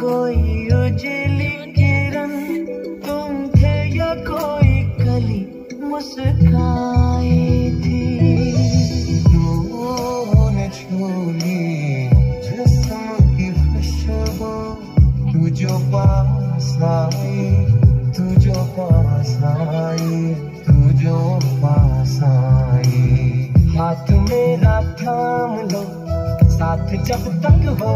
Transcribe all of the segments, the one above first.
कोई उजली किरण, तुम थे या कोई कली, मुस्काई थी। छोली, जिस्म तू जो पास आई तू पास आई तू पास आई। हाथ मेरा थाम लो, साथ जब तक हो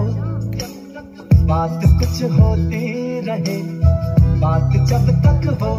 बात कुछ होती रहे बात जब तक हो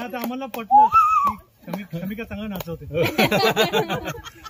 आता आम्हाला पटलं मी शमी शमिका चांगलं नाचवते.